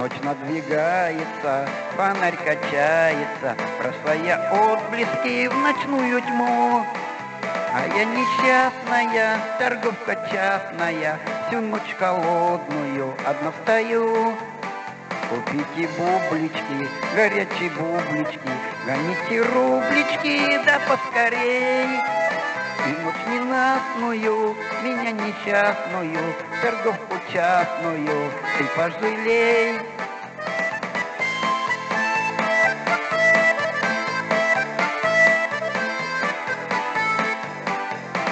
Ночь надвигается, фонарь качается, Бросая отблески в ночную тьму. А я несчастная, торговка частная, Всю ночь холодную одна стою. Купите бублички, горячие бублички, Гоните рублички, да поскорей. И ночь ненастную, меня несчастную, Торговку частную, ты пожалей.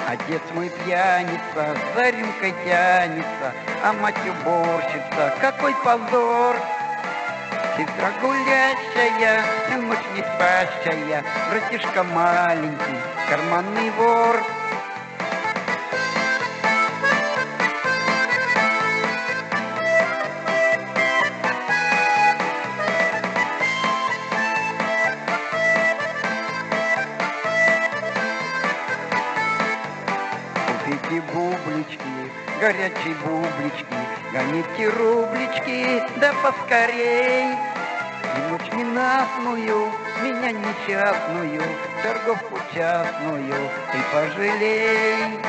Отец мой пьяница, за рюмкой тянется, А мать уборщица, какой позор! Сестра гулящая, ночь не спящая, Братишка маленький, карманный вор. Купите бублички, горячие бублички, Гоните рублички, да поскорей. И ночь ненастную, меня несчастную, Торговку частную ты пожалей.